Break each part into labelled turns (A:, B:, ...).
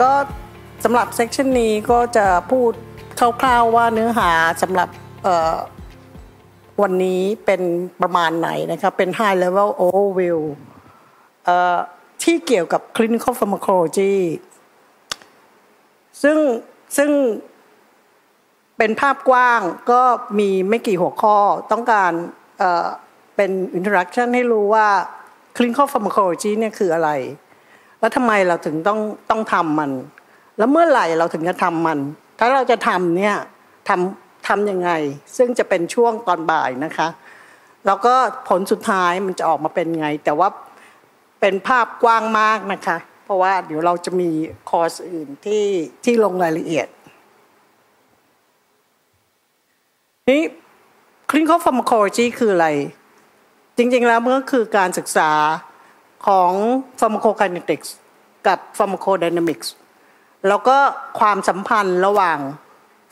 A: ก็สำหรับเซกชันนี้ก็จะพูดคร่าวๆว่าเนื้อหาสำหรับวันนี้เป็นประมาณไหนนะครับเป็น high level overview ที่เกี่ยวกับ clinical pharmacology ซึ่งซึ่งเป็นภาพกว้างก็มีไม่กี่หัวข้อต้องการเป็น introduction ให้รู้ว่า clinical pharmacology เนี่ยคืออะไร แล้วทำไมเราถึงต้องต้องทำมัน แล้วเมื่อไหร่เราถึงจะทำมัน ถ้าเราจะทำเนี่ยทำทำยังไง ซึ่งจะเป็นช่วงตอนบ่ายนะคะ แล้วก็ผลสุดท้ายมันจะออกมาเป็นไง แต่ว่าเป็นภาพกว้างมากนะคะ เพราะว่าเดี๋ยวเราจะมีคอร์สอื่นที่ที่ลงรายละเอียดนี่ clinical pharmacology คืออะไร จริงๆแล้วมันก็คือการศึกษา ของ pharmacokinetics กับ pharmacodynamics แล้วก็ความสัมพันธ์ระหว่าง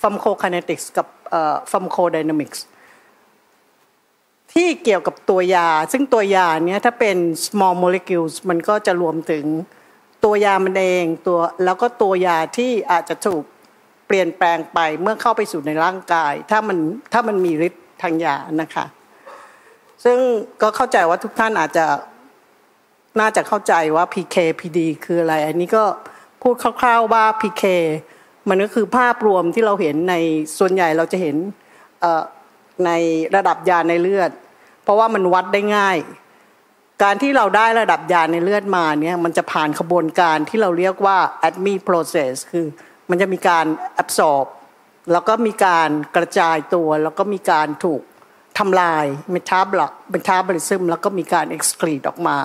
A: pharmacokinetics กับ pharmacodynamics ที่เกี่ยวกับตัวยา ซึ่งตัวยาเนี้ยถ้าเป็น small molecules มันก็จะรวมถึงตัวยามันเองตัวแล้วก็ตัวยาที่อาจจะถูกเปลี่ยนแปลงไปเมื่อเข้าไปสู่ในร่างกาย ถ้ามันถ้ามันมีฤทธิ์ทางยานะคะ ซึ่งก็เข้าใจว่าทุกท่านอาจจะ น่าจะเข้าใจว่า PK PD คืออะไร อันนี้ก็พูดคร่าวๆว่า PK มันก็คือภาพรวมที่เราเห็นในส่วนใหญ่เราจะเห็นในระดับยาในเลือด เพราะว่ามันวัดได้ง่าย การที่เราได้ระดับยาในเลือดมาเนี่ยมันจะผ่านขบวนการที่เราเรียกว่า ADME process คือมันจะมีการ absorb แล้วก็มีการกระจายตัว แล้วก็มีการถูกทำลาย metabolize metabolism แล้วก็มีการ excrete ออกมา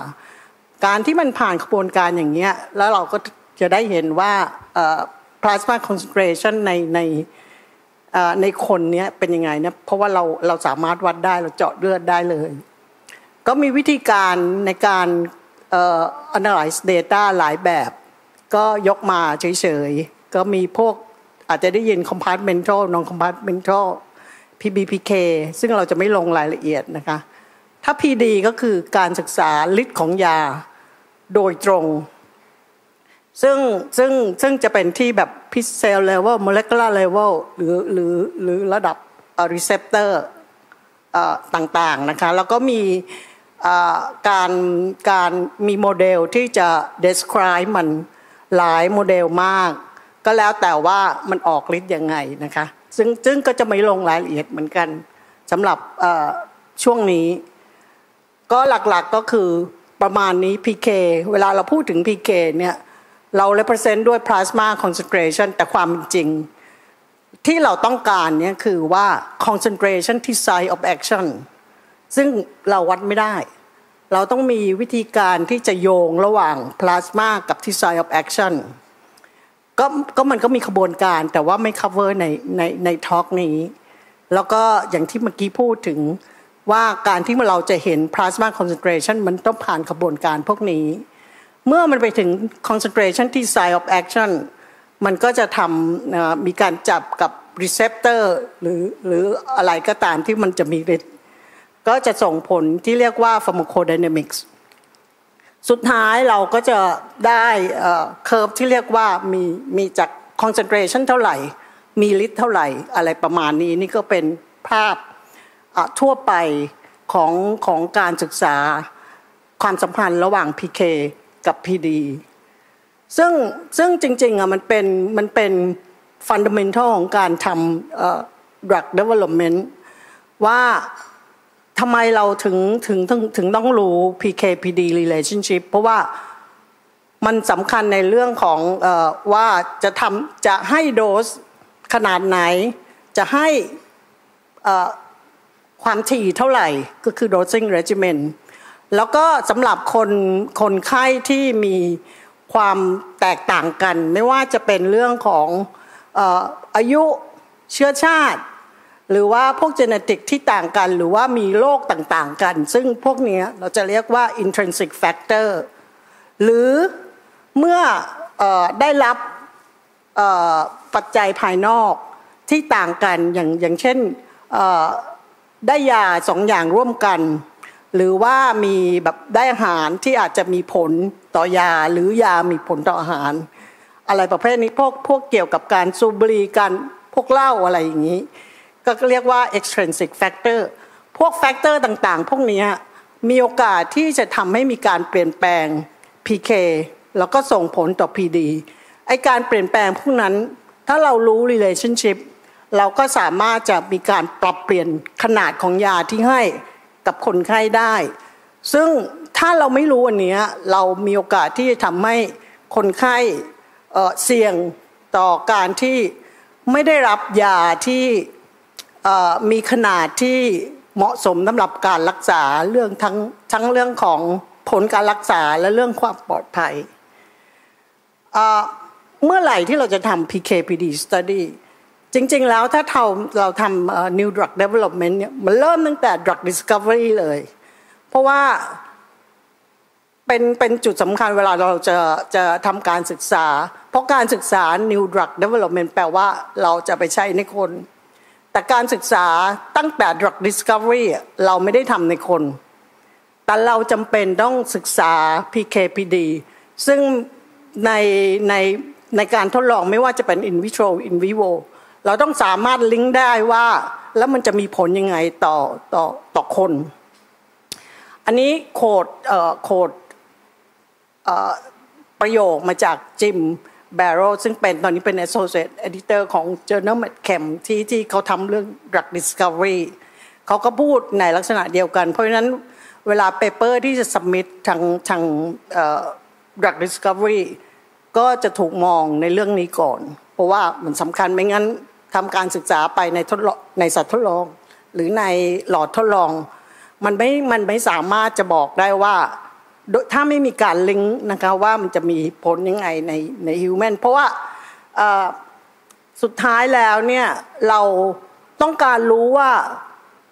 A: การที่มันผ่านกระบวนการอย่างเงี้ยแล้วเราก็จะได้เห็นว่า plasma concentration ในในในคนนี้เป็นยังไงนะเพราะว่าเราเราสามารถวัดได้เราเจาะเลือดได้เลย ก็มีวิธีการในการ analyze data หลายแบบ ก็ยกมาเฉยๆ ก็มีพวกอาจจะได้ยิน compartmental non compartmental PBPK ซึ่งเราจะไม่ลงรายละเอียดนะคะ ถ้า PD ก็คือการศึกษาฤทธิ์ของยา โดยตรง ซึ่งซึ่งซึ่งจะเป็นที่แบบที่ cell level molecular level หรือหรือหรือระดับ receptorต่างๆนะคะแล้วก็มีการการมีโมเดลที่จะ describe มันหลายโมเดลมาก ก็แล้วแต่ว่ามันออกฤทธิ์ยังไงนะคะซึ่งซึ่งก็จะไม่ลงรายละเอียดเหมือนกันสำหรับช่วงนี้ ก็หลักๆกก็คือ ประมาณนี้ PK เวลาเราพูดถึง PK เนี่ยเรา represent ด้วย plasma concentration แต่ความจริง ที่เราต้องการเนี่ยคือว่า concentration ที่ site of action ซึ่งเราวัดไม่ได้ เราต้องมีวิธีการที่จะโยงระหว่างพลาสมากับที่ site of action ก็ก็มันก็มีขบวนการแต่ว่าไม่ cover ในในในทอล์กนี้ แล้วก็อย่างที่เมื่อกี้พูดถึง ว่าการที่เราจะเห็น plasma concentration มันต้องผ่านขบวนการพวกนี้ เมื่อมันไปถึง concentration ที่ site of action มันก็จะทำมีการจับกับ receptor หรือหรืออะไรก็ตามที่มันจะมีฤทธิ์ก็จะส่งผลที่เรียกว่า pharmacodynamics สุดท้ายเราก็จะได้ curve ที่เรียกว่ามีมีจาก concentration เท่าไหร่ มีฤทธิ์เท่าไหร่ อะไรประมาณนี้นี่ก็เป็นภาพ ทั่วไปของของการศึกษาความสัมพันธ์ระหว่าง PK กับ PD ซึ่งซึ่งจริงๆอะมันเป็นมันเป็นฟันดัมเมนทัลของการทำ drug development ว่าทำไมเราถึงถึงถึงถึงต้องรู้ PK/PD relationship เพราะว่ามันสำคัญในเรื่องของอว่าจะทำจะให้โดสขนาดไหน จะให้ ความถี่เท่าไหร่ก็คือ dosing regimen แล้วก็สำหรับคนคนไข้ที่มีความแตกต่างกัน ไม่ว่าจะเป็นเรื่องของอายุเชื้อชาติ หรือว่าพวกจเนติกที่ต่างกัน หรือว่ามีโรคต่างๆกัน ซึ่งพวกนี้เราจะเรียกว่า intrinsic factor หรือเมื่ออได้รับปัจจัยภายนอกที่ต่างกันอย่างอย่างเช่น ได้ยาสองอย่างร่วมกัน หรือว่ามีแบบได้อาหารที่อาจจะมีผลต่อยาหรือยามีผลต่ออาหาร อะไรประเภทนี้พวกพวกเกี่ยวกับการสูบบุหรี่การพวกเหล้าอะไรอย่างนี้ ก็เรียกว่า extrinsic factor พวกแฟกเตอร์ต่างๆ พวกนี้มีโอกาสที่จะทำให้มีการเปลี่ยนแปลง PK แล้วก็ส่งผลต่อ PD ไอการเปลี่ยนแปลงพวกนั้น ถ้าเรารู้ relationship เราก็สามารถจะมีการปรับเปลี่ยนขนาดของยาที่ให้กับคนไข้ได้ ซึ่งถ้าเราไม่รู้อันนี้เรามีโอกาสที่จะทำให้คนไข้เสี่ยงต่อการที่ไม่ได้รับยาที่มีขนาดที่เหมาะสมสำหรับการรักษาเรื่องทั้งทั้งเรื่องของผลการรักษาและเรื่องความปลอดภัย เมื่อไหร่ที่เราจะทำ PKPD study จริง ๆ แล้วถ้าเราเราทำ new drug development เนี่ยมันเริ่มตั้งแต่ drug discovery เลย เพราะว่าเป็นเป็นจุดสำคัญเวลาเราจะจะทำการศึกษา เพราะการศึกษา new drug development แปลว่าเราจะไปใช้ในคน แต่การศึกษาตั้งแต่ drug discovery เราไม่ได้ทำในคน แต่เราจำเป็นต้องศึกษา PKPD ซึ่งในในในการทดลองไม่ว่าจะเป็น in vitro in vivo เราต้องสามารถลิงก์ได้ว่า แล้วมันจะมีผลยังไงต่อต่อต่อคน อันนี้โคดโคดประโยคมาจากจิมแบโรซึ่งเป็นตอนนี้เป็น Associate Editor ของ Journal m e d c h e m ที่ที่เขาทำเรื่อง drug discovery เขาก็พูดในลักษณะเดียวกัน เพราะฉะนั้นเวลา paper ที่จะ submit ทางทาง drug discovery ก็จะถูกมองในเรื่องนี้ก่อน เพราะว่ามันสำคัญไม่งั้น ทำการศึกษาไปในทดลองในสัตว์ทดลอง หรือในหลอดทดลอง มันไม่มันไม่สามารถจะบอกได้ว่าถ้าไม่มีการลิงก์นะคะว่ามันจะมีผลยังไงในใน human เพราะว่าสุดท้ายแล้วเนี่ยเราต้องการรู้ว่า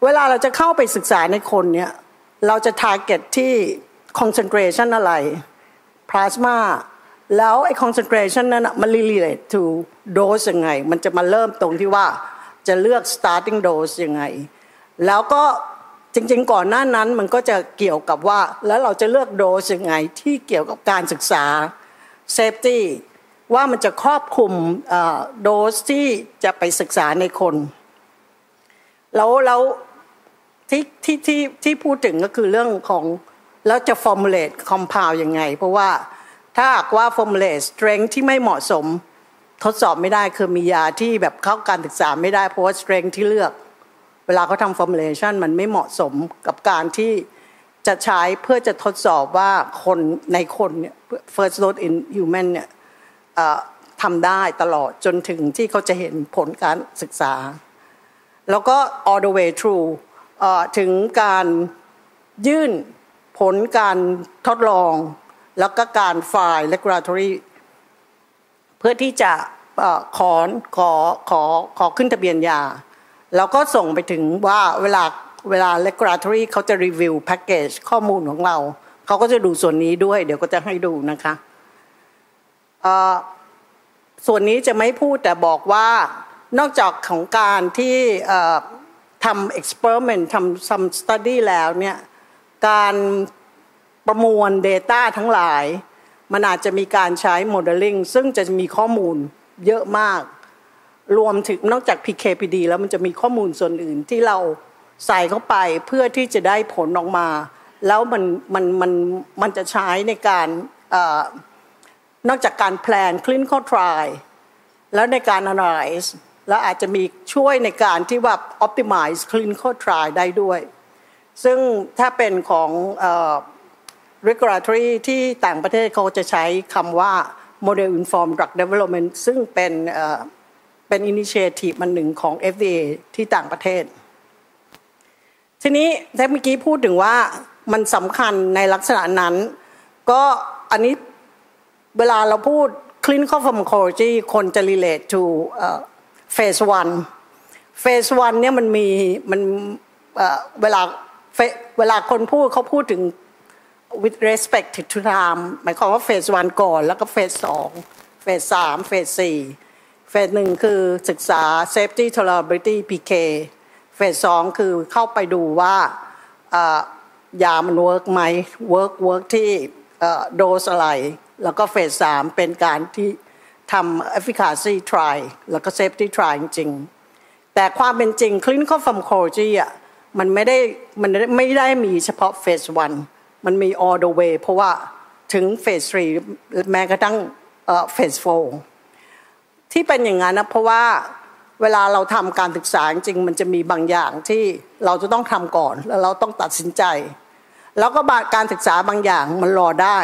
A: เวลาเราจะเข้าไปศึกษาในคนเนี่ยเราจะ target ที่ concentration อะไรพลาสมา แล้วไอ้ concentration นั้นมัน relate to dose ยังไง มันจะมาเริ่มตรงที่ว่าจะเลือก starting dose ยังไง แล้วก็จริง ๆ ก่อนหน้านั้นมันก็จะเกี่ยวกับว่า แล้วเราจะเลือกโดสยังไงที่เกี่ยวกับการศึกษา safety ว่ามันจะครอบคลุมโดสที่จะไปศึกษาในคน แล้วแล้วที่ที่ที่ที่พูดถึงก็คือเรื่องของแล้วจะ formulate compound ยังไง เพราะว่า ถ้าหากว่า formulate strength ที่ไม่เหมาะสมทดสอบไม่ได้คือมียาที่แบบเข้าการศึกษาไม่ได้เพราะว่า strength ที่เลือก เวลาเขาทำ formulation มันไม่เหมาะสมกับการที่จะใช้เพื่อจะทดสอบว่าคนในคนเนี่ย first dose in human เนี่ยทำได้ตลอดจนถึงที่เขาจะเห็นผลการศึกษา แล้วก็ all the way through ถึงการยื่นผลการทดลอง แล้วก็การไฟล์ regulatory เพื่อที่จะขอขอขอขอขึ้นทะเบียนยา แล้วก็ส่งไปถึงว่าเวลาเวลา regulatory เขาจะรีวิวแพ็กเกจข้อมูลของเรา เขาก็จะดูส่วนนี้ด้วย เดี๋ยวก็จะให้ดูนะคะส่วนนี้จะไม่พูดแต่บอกว่านอกจากของการที่ทำ experiment ทำ some study แล้วเนี่ยการ ประมวล Data ทั้งหลาย มันอาจจะมีการใช้โมเดลลิ่งซึ่งจะมีข้อมูลเยอะมาก รวมถึงนอกจาก PKPD แล้วมันจะมีข้อมูลส่วนอื่นที่เราใส่เข้าไปเพื่อที่จะได้ผลออกมา แล้วมันมันมันมันจะใช้ในการอนอกจากการแพลน clinical trial แล้วในการ analyze แล้วอาจจะมีช่วยในการที่ว่า optimize clinical trial ได้ด้วย ซึ่งถ้าเป็นของ regulatory ที่ต่างประเทศเขาจะใช้คำว่า model informed drug development ซึ่งเป็นเป็น initiative มันหนึ่งของ FDA ที่ต่างประเทศ ทีนี้แต่เมื่อกี้พูดถึงว่ามันสำคัญในลักษณะนั้น ก็อันนี้เวลาเราพูด clinical pharmacology คนจะ relate to phase one phase one เนี่ยมันมีมันเวลาเวลาคนพูดเขาพูดถึง with respect to time หมายความว่า phase one ก่อน แล้วก็ phase สอง phase สาม phase สี่ phase หนึ่งคือศึกษา safety tolerability PK phase สองคือเข้าไปดูว่ายามัน work ไหม work work ที่โดสอะไร แล้วก็ phase สามเป็นการที่ทำ efficacy trial แล้วก็ safety trial จริง แต่ความเป็นจริง clinical pharmacology อะมันไม่ได้มันไม่ได้มีเฉพาะ phase 1 มันมี all the way เพราะว่าถึง phase 3แม้กระทั่ง phase 4ที่เป็นอย่างนั้นนะเพราะว่าเวลาเราทำการศึกษาจริงมันจะมีบางอย่างที่เราจะต้องทำก่อนแล้วเราต้องตัดสินใจ แล้วก็การศึกษาบางอย่างมันรอได้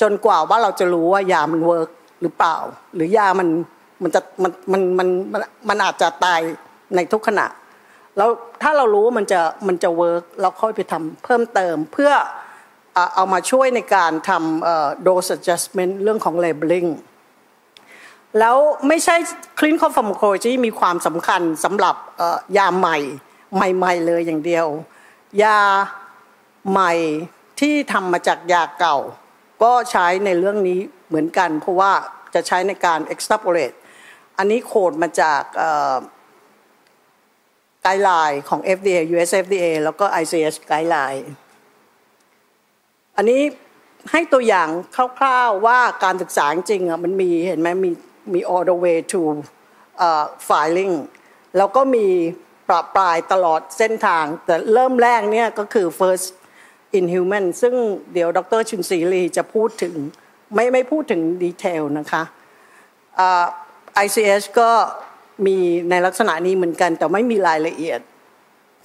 A: จนกว่าว่าเราจะรู้ว่ายามัน work หรือเปล่า หรือยามันมันจะมันมันมันมันอาจจะตายในทุกขณะแล้วถ้าเรารู้ว่ามันจะมันจะ work เราค่อยไปทำเพิ่มเติมเพื่อ เอามาช่วยในการทำ dose adjustment เรื่องของ labeling แล้วไม่ใช่ clinical pharmacology มีความสำคัญสำหรับยาใหม่ใหม่ๆเลยอย่างเดียว ยาใหม่ที่ทำมาจากยาเก่า ก็ใช้ในเรื่องนี้เหมือนกัน เพราะว่าจะใช้ในการ extrapolate อันนี้โคดมาจากไกด์ไลน์ของ FDA US FDA แล้วก็ ICH ไกด์ไลน์ อันนี้ให้ตัวอย่างคร่าวๆว่าการศึกษาจริงอะมันมีเห็นไหมมีมี all the way to uh, filing แล้วก็มี apply ตลอดเส้นทาง แต่เริ่มแรกเนี่ยก็คือ first in human ซึ่งเดี๋ยวดร.ชุนศรีลีจะพูดถึงไม่ไม่พูดถึง detail นะคะ uh, ICH ก็มีในลักษณะนี้เหมือนกัน แต่ไม่มีรายละเอียด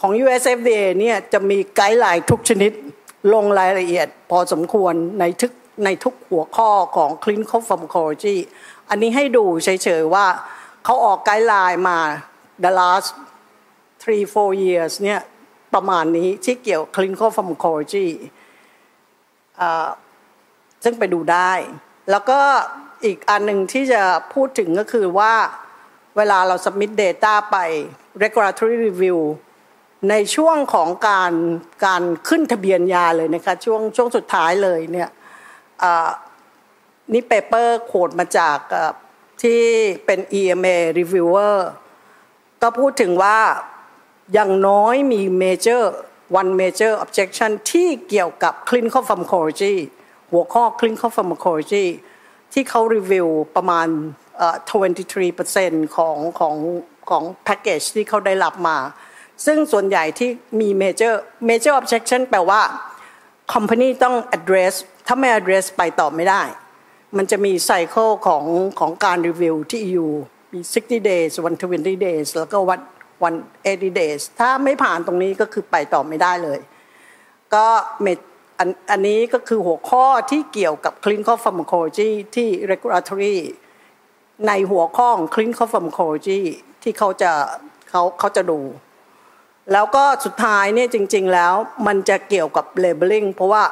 A: ของ US FDA เนี่ยจะมี guideline ทุกชนิด ลงรายละเอียดพอสมควรในทุกในทุกหัวข้อของ clinical pharmacology อันนี้ให้ดูเฉยๆว่าเขาออกไกด์ไลน์มา the last three four years เนี่ยประมาณนี้ที่เกี่ยว clinical pharmacology ซึ่งไปดูได้ แล้วก็อีกอันหนึ่งที่จะพูดถึงก็คือว่าเวลาเรา submit data ไป regulatory review ในช่วงของการการขึ้นทะเบียนยาเลยนะคะช่วงช่วงสุดท้ายเลยเนี่ยนี่ paper quote มาจากที่เป็น EMA reviewer ก็พูดถึงว่าอย่างน้อยมี major one major objection ที่เกี่ยวกับ clinical pharmacology หัวข้อ clinical pharmacology ที่เขารีวิวประมาณ 23%ของของของแพ็กเกจที่เขาได้รับมา ซึ่งส่วนใหญ่ที่มี major major objection แปลว่า company ต้อง address ถ้าไม่ address ไปต่อไม่ได้ มันจะมีไซเคิลของของการรีวิวที่ EU มี 60 days 120 days แล้วก็วันวัน80 days ถ้าไม่ผ่านตรงนี้ก็คือไปต่อไม่ได้เลย ก็อันอันนี้ก็คือหัวข้อที่เกี่ยวกับ clinical pharmacology ที่ regulatory ในหัวข้อของ clinical pharmacology ที่เขาจะเขาเขาจะดู แล้วก็สุดท้ายเนี่ยจริง ๆ แล้วมันจะเกี่ยวกับ labeling เพราะว่า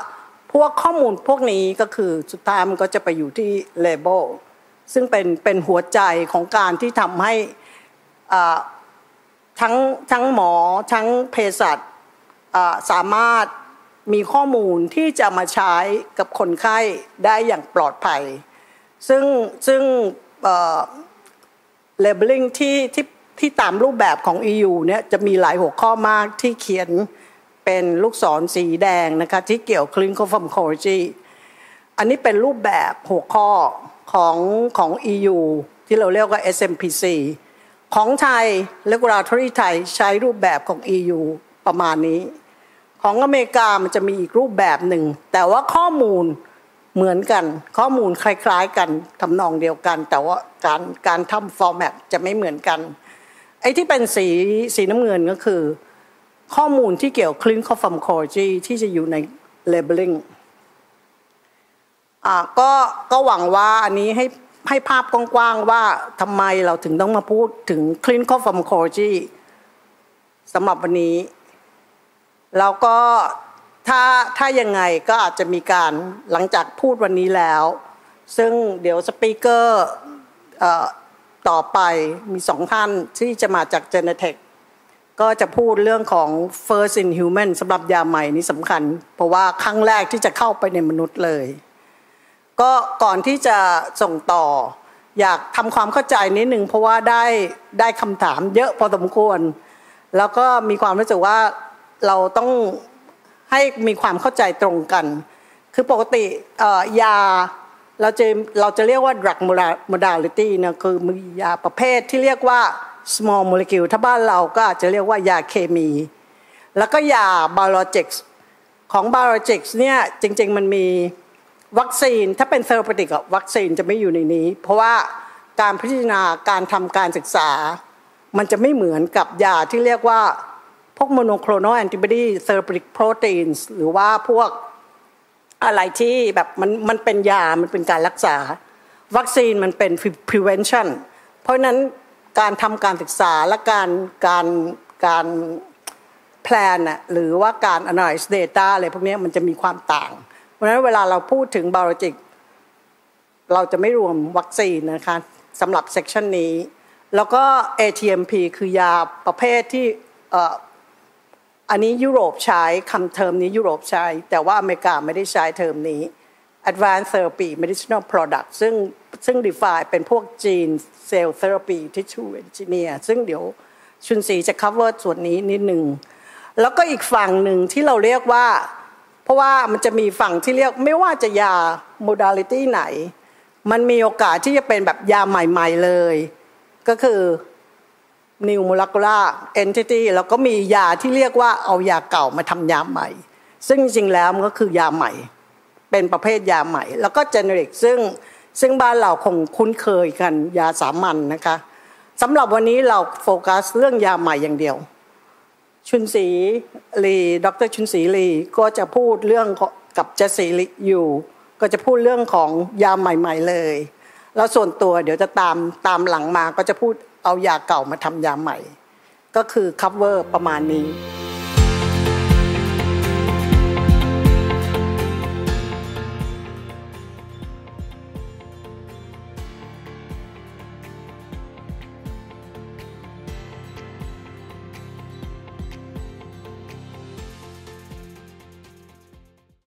A: พวกข้อมูลพวกนี้ก็คือสุดท้ายมันก็จะไปอยู่ที่ label ซึ่งเป็นเป็นหัวใจของการที่ทำให้ทั้งทั้งหมอทั้งเภสัชสามารถมีข้อมูลที่จะมาใช้กับคนไข้ได้อย่างปลอดภัย ซึ่งซึ่งเลเบลลิ่งที่ที่ ที่ตามรูปแบบของ EU เนี่ยจะมีหลายหัวข้อมากที่เขียนเป็นลูกศรสีแดงนะคะที่เกี่ยว clinical pharmacology อันนี้เป็นรูปแบบหัวข้อของของ EU ที่เราเรียกว่า SMPC ของไทย regulatory ไทยใช้รูปแบบของ EU ประมาณนี้ ของอเมริกามันจะมีอีกรูปแบบหนึ่ง แต่ว่าข้อมูลเหมือนกัน ข้อมูลคล้ายๆกันทำนองเดียวกัน แต่ว่าการการทำฟอร์แมตจะไม่เหมือนกัน ไอ้ที่เป็นสีสีน้ำเงินก็คือ ข้อมูลที่เกี่ยว clinical pharmacology ที่จะอยู่ใน labeling อ่าก็ก็หวังว่าอันนี้ให้ให้ภาพกว้างๆว่าทำไมเราถึงต้องมาพูดถึง clinical pharmacology สำหรับวันนี้ แล้วก็ถ้าถ้ายังไงก็อาจจะมีการหลังจากพูดวันนี้แล้ว ซึ่งเดี๋ยวสปีกเกอร์ ต่อไปมีสองท่านที่จะมาจาก g e n e t e c h ก็จะพูดเรื่องของ first in human สำหรับยาใหม่นี้สำคัญ เพราะว่าครั้งแรกที่จะเข้าไปในมนุษย์เลย ก็ก่อนที่จะส่งต่อ อยากทำความเข้าใจนิดนึงเพราะว่าได้ได้คำถามเยอะพอสมควร แล้วก็มีความรู้สึกว่าเราต้องให้มีความเข้าใจตรงกัน คือปกติยา เราจะเราจะเรียกว่า drug modality นะคือมียาประเภทที่เรียกว่า small molecule ถ้าบ้านเราก็อาจจะเรียกว่ายาเคมี แล้วก็ยา biologics ของ biologics เนี่ยจริง ๆ มันมีวัคซีน ถ้าเป็นเซอร์ปติกวัคซีนจะไม่อยู่ในนี้ เพราะว่าการพิจารณาการทำการศึกษา มันจะไม่เหมือนกับยาที่เรียกว่า พวก monoclonal antibody therapeutic protein หรือว่าพวก อะไรที่แบบมันมันเป็นยา มันเป็นการรักษา วัคซีนมันเป็น prevention เพราะนั้นการทำการศึกษาและการการการ plan น่ะหรือว่าการ analyze data อะไรพวกนี้มันจะมีความต่าง เพราะฉะนั้นเวลาเราพูดถึง biologic เราจะไม่รวมวัคซีนนะคะสำหรับเซกชันนี้ แล้วก็ ATMP คือยาประเภทที่ อันนี้ยุโรปใช้คำเทอมนี้ยุโรปใช้ แต่ว่าอเมริกาไม่ได้ใช้เทอมนี้ Advanced Therapy Medicinal Product ซึ่งซึ่ง define เป็นพวก Gene Cell Therapy Tissue Engineer ซึ่งเดี๋ยวชุนศรีจะ cover ส่วนนี้นิดหนึ่ง แล้วก็อีกฝั่งหนึ่งที่เราเรียกว่า เพราะว่ามันจะมีฝั่งที่เรียกไม่ว่าจะยา modality ไหน มันมีโอกาสที่จะเป็นแบบยาใหม่ ๆเลย ก็คือ new molecular entity แล้วก็มียาที่เรียกว่าเอายาเก่ามาทำยาใหม่ ซึ่งจริงๆแล้วมันก็คือยาใหม่ เป็นประเภทยาใหม่ แล้วก็ generic ซึ่งซึ่งบ้านเราคงคุ้นเคยกันยาสามัญนนะคะสำหรับวันนี้เราโฟกัสเรื่องยาใหม่อย่างเดียว ชุนศรีลีดรชุนศรีลีก็จะพูดเรื่องกับเจสีอยู่ ก็จะพูดเรื่องของยาใหม่ ๆเลย แล้วส่วนตัวเดี๋ยวจะตามตามหลังมาก็จะพูด เอายาเก่ามาทำยาใหม่ ก็คือ cover ประมาณนี้